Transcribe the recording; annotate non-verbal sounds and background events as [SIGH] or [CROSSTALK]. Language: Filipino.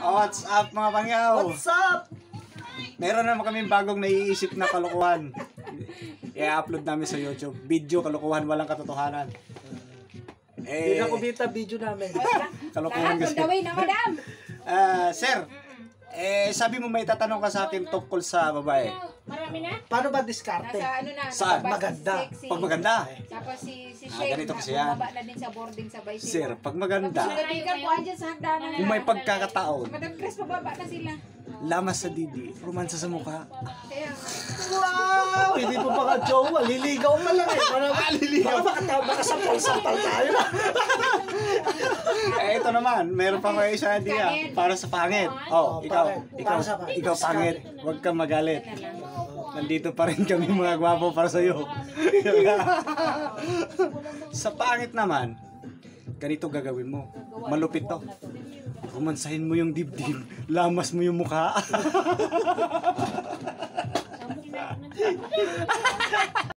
What's up mga pangyaw? What's up? Meron naman kami bagong naiisip na kalokohan. I-upload namin sa YouTube. Video kalokohan, walang katotohanan. Hindi Eh, na kumita video namin. [LAUGHS] kalokohan Lahat kasi. on the way na, madam. Ah, sir, eh, sabi mo may tatanong ka sa akin tungkol sa babae. Marami na? Paano ba diskarte? Nasa ano na, Saan? nakabas- Maganda. Sexy. Pag maganda. Tapos si, si Ah, Shake ganito na kasi yan. bumaba na din sa boarding sa bicycle. Sir, pag maganda, Kaibigan ko andyan sa hagdanan. kung may pagkakataon, Madam Chris, pababa na sila. lamas sa didi, romansa sa mukha. Kaya, Wow! Hindi pa baka jowa. Liligaw ka lang eh. Para, Ah, liligaw. Baka, baka, baka sampal-sampal tayo [LAUGHS] ito naman, meron pa kayo isa idea para sa pangit. Oh, Oh, ikaw, pangit. ikaw, ikaw pangit. Huwag kang magalit. Nandito pa rin kami mga gwapo para sa iyo. [LAUGHS] sa pangit naman, ganito gagawin mo. Malupit to. Romansahin mo yung dibdib, lamas mo yung mukha. [LAUGHS] [LAUGHS]